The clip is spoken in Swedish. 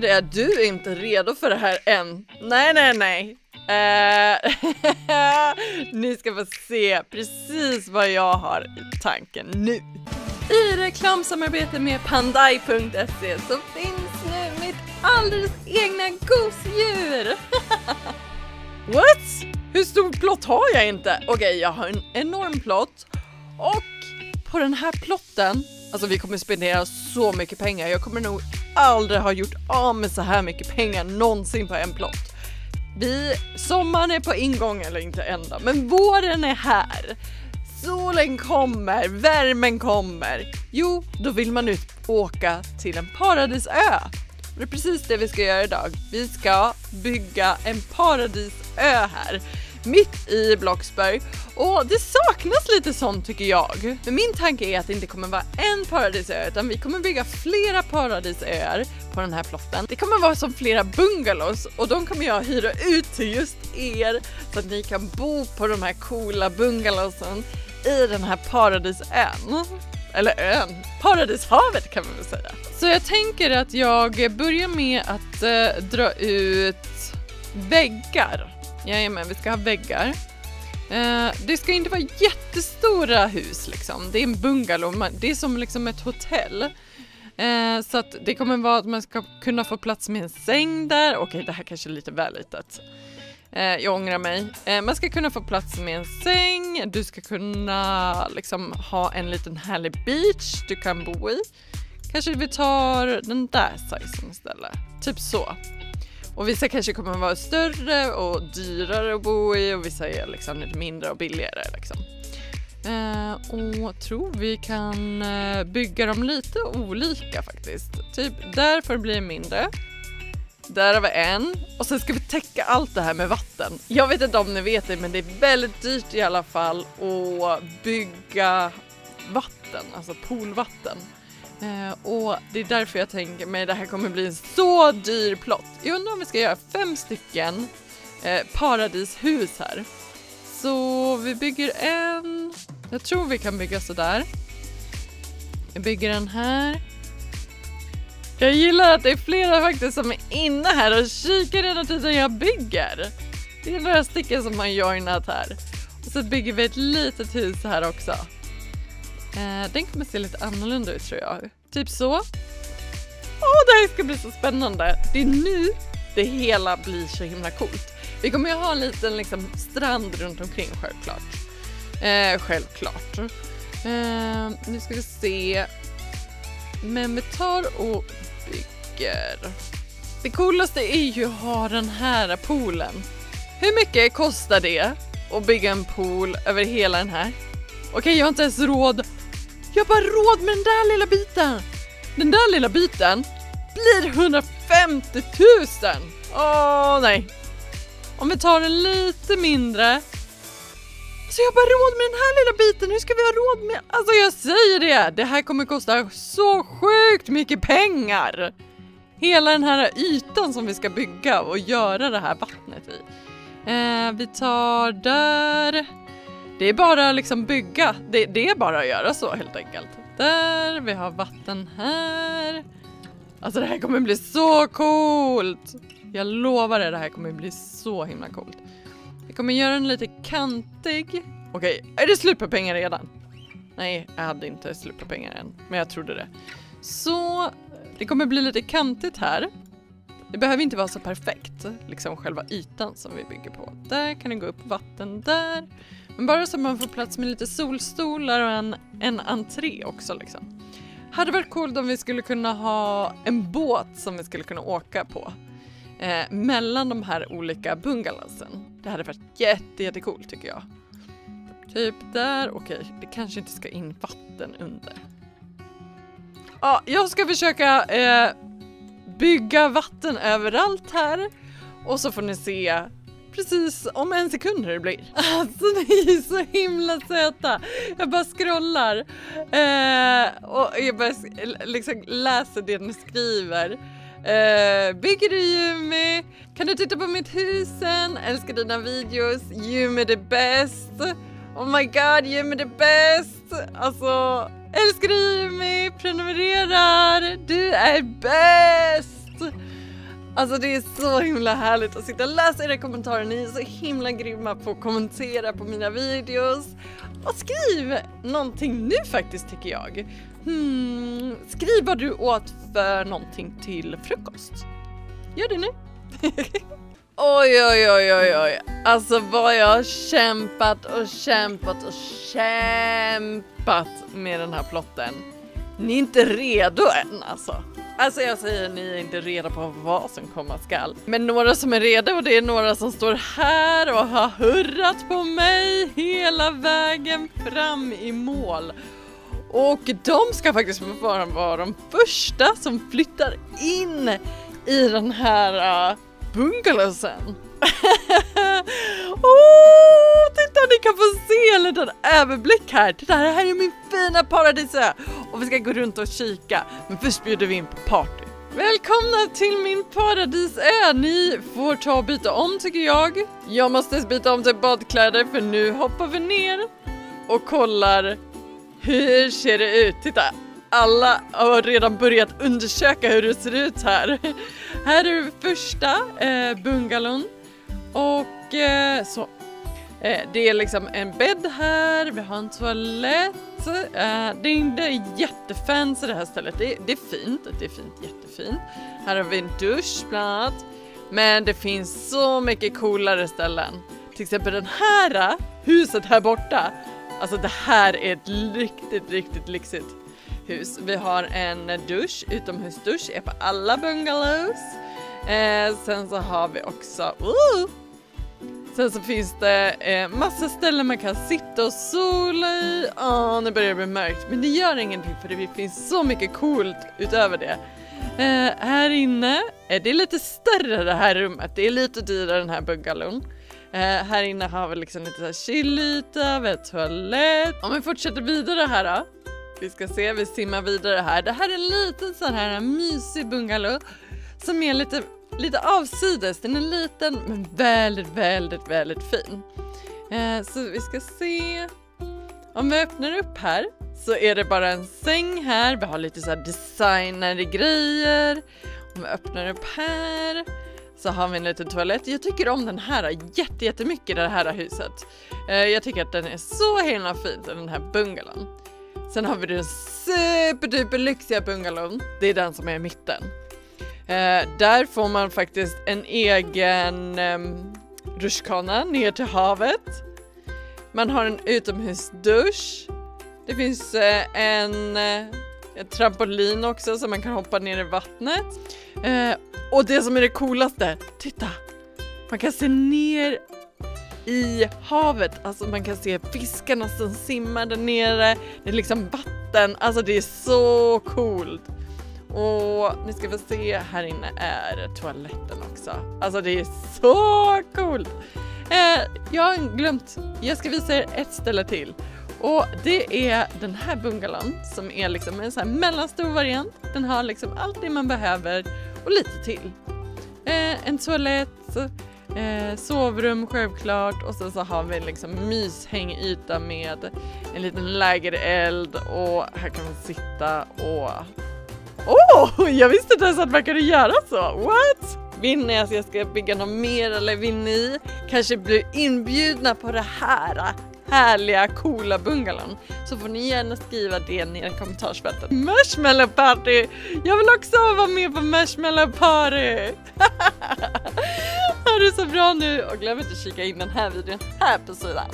säger det, du är inte redo för det här än. Nej, nej, nej. Uh, ni ska få se precis vad jag har i tanken nu. I reklamsamarbete med Pandai.se så finns nu mitt alldeles egna gosedjur. What? Hur stor plott har jag inte? Okej, okay, jag har en enorm plott och på den här plotten, alltså vi kommer spendera så mycket pengar. Jag kommer nog aldrig har gjort av med så här mycket pengar någonsin på en plott. Vi, sommaren är på ingång, eller inte ända, men våren är här. Solen kommer, värmen kommer. Jo, då vill man ut åka till en paradisö. Det är precis det vi ska göra idag. Vi ska bygga en paradisö här mitt i Blocksberg och det saknas lite sånt tycker jag. Men min tanke är att det inte kommer vara en paradisö utan vi kommer bygga flera paradisöar på den här plotten. Det kommer vara som flera bungalows och de kommer jag hyra ut till just er så att ni kan bo på de här coola bungalowsen i den här paradisön. Eller ön, paradishavet kan man väl säga. Så jag tänker att jag börjar med att eh, dra ut väggar Jajamän, vi ska ha väggar. Eh, det ska inte vara jättestora hus liksom. Det är en bungalow, det är som liksom ett hotell. Eh, så att det kommer vara att man ska kunna få plats med en säng där. Okej, det här kanske är lite väl litet. Eh, jag ångrar mig. Eh, man ska kunna få plats med en säng, du ska kunna liksom ha en liten härlig beach du kan bo i. Kanske vi tar den där sizen istället. Typ så. Och vissa kanske kommer att vara större och dyrare att bo i och vissa är liksom lite mindre och billigare. Liksom. Eh, och tror vi kan eh, bygga dem lite olika faktiskt. Typ där får det bli mindre. Där har vi en och sen ska vi täcka allt det här med vatten. Jag vet inte om ni vet det men det är väldigt dyrt i alla fall att bygga vatten, alltså poolvatten. Eh, och det är därför jag tänker mig det här kommer bli en så dyr plott. Jag undrar om vi ska göra fem stycken eh, paradishus här. Så vi bygger en, jag tror vi kan bygga sådär. Jag bygger den här. Jag gillar att det är flera faktiskt som är inne här och kikar redan tiden jag bygger. Det är några stycken som har joinat här. Och så bygger vi ett litet hus här också. Eh, den kommer se lite annorlunda ut tror jag. Typ så. Åh, det här ska bli så spännande. Det är nu det hela blir så himla coolt. Vi kommer ju ha en liten liksom, strand runt omkring självklart. Eh, självklart. Eh, nu ska vi se. Men vi tar och bygger. Det coolaste är ju att ha den här poolen. Hur mycket kostar det att bygga en pool över hela den här? Okej, jag har inte ens råd jag har bara råd med den där lilla biten. Den där lilla biten blir 150 000. Åh nej. Om vi tar en lite mindre. Så jag har bara råd med den här lilla biten. Hur ska vi ha råd med? Alltså jag säger det. Det här kommer kosta så sjukt mycket pengar. Hela den här ytan som vi ska bygga och göra det här vattnet i. Eh, vi tar där. Det är bara liksom bygga, det, det, är bara att göra så helt enkelt. Där, vi har vatten här. Alltså det här kommer bli så coolt! Jag lovar er, det här kommer bli så himla coolt. Vi kommer göra den lite kantig. Okej, är det slut på pengar redan? Nej, jag hade inte slut på pengar än, men jag trodde det. Så det kommer bli lite kantigt här. Det behöver inte vara så perfekt, liksom själva ytan som vi bygger på. Där kan det gå upp vatten där. Men bara så man får plats med lite solstolar och en, en entré också liksom. Hade varit coolt om vi skulle kunna ha en båt som vi skulle kunna åka på. Eh, mellan de här olika bungalowsen. Det hade varit jätte, jättecoolt tycker jag. Typ där, okej, okay, det kanske inte ska in vatten under. Ja, jag ska försöka eh, bygga vatten överallt här och så får ni se precis om en sekund hur det blir. Alltså ni är så himla söta. Jag bara scrollar eh, och jag bara liksom läser det ni skriver. Uh, bygger du Yumi? Kan du titta på mitt hus sen? Älskar dina videos. Yumi the best. Oh my god, Yumi the best. Alltså, älskar dig Yumi. Prenumererar. Du är bäst. Alltså det är så himla härligt att sitta och läsa era kommentarer. Ni är så himla grymma på att kommentera på mina videos. Och skriv någonting nu faktiskt tycker jag. Hmm, skriv vad du åt för någonting till frukost. Gör det nu. oj, oj, oj, oj, oj. Alltså vad jag har kämpat och kämpat och kämpat med den här plotten. Ni är inte redo än alltså. Alltså jag säger ni är inte redo på vad som komma skall. Men några som är redo och det är några som står här och har hurrat på mig hela vägen fram i mål. Och de ska faktiskt vara, vara de första som flyttar in i den här äh, uh, bungalowsen. oh, titta ni kan få se en liten överblick här. Titta det här är min fina paradisö och vi ska gå runt och kika. Men först bjuder vi in på party. Välkomna till min paradisö! Ni får ta och byta om tycker jag. Jag måste byta om till badkläder för nu hoppar vi ner och kollar hur ser det ut? Titta! Alla har redan börjat undersöka hur det ser ut här. Här är första eh, bungalon och eh, så. Eh, det är liksom en bädd här, vi har en toalett. Eh, det är inte jättefancy det här stället, det, det, är fint, det är fint, jättefint. Här har vi en dusch bland annat. Men det finns så mycket coolare ställen. Till exempel den här eh, huset här borta. Alltså det här är ett riktigt, riktigt lyxigt hus. Vi har en dusch, utomhusdusch är på alla bungalows. Eh, sen så har vi också, uh, sen så finns det eh, massa ställen man kan sitta och sola i. Åh, nu börjar det bli mörkt, men det gör ingenting för det finns så mycket coolt utöver det. Eh, här inne, eh, det är lite större det här rummet, det är lite dyrare den här bungalown. Eh, här inne har vi liksom lite så chillyta, vi har toalett. Om vi fortsätter vidare här då. Vi ska se, vi simmar vidare här. Det här är en liten sån här mysig bungalow som är lite, lite avsides. Den är liten men väldigt, väldigt, väldigt fin. Eh, så vi ska se. Om vi öppnar upp här så är det bara en säng här. Vi har lite så här grejer. Om vi öppnar upp här så har vi en liten toalett. Jag tycker om den här jätte, jättemycket, det här huset. Eh, jag tycker att den är så himla fin, den här bungalown. Sen har vi den superduper lyxiga bungalon. Det är den som är i mitten. Eh, där får man faktiskt en egen eh, rutschkana ner till havet. Man har en utomhusdusch. Det finns eh, en, eh, en trampolin också så man kan hoppa ner i vattnet. Eh, och det som är det coolaste, titta! Man kan se ner i havet, alltså man kan se fiskarna som simmar där nere, det är liksom vatten, alltså det är så coolt. Och nu ska vi se, här inne är toaletten också. Alltså det är så coolt! Eh, jag har glömt, jag ska visa er ett ställe till. Och det är den här bungalown som är liksom en sån här mellanstor variant. Den har liksom allt det man behöver och lite till. Eh, en toalett, eh, sovrum självklart och sen så har vi liksom myshängyta med en liten lägereld och här kan man sitta och... Åh! Oh, jag visste inte ens att man kunde göra så! What? Vill ni att jag ska bygga något mer eller vill ni kanske bli inbjudna på det här härliga coola bungalown så får ni gärna skriva det nere i kommentarsfältet. Marshmallow party! Jag vill också vara med på marshmallow party! ha det så bra nu och glöm inte att kika in den här videon här på sidan.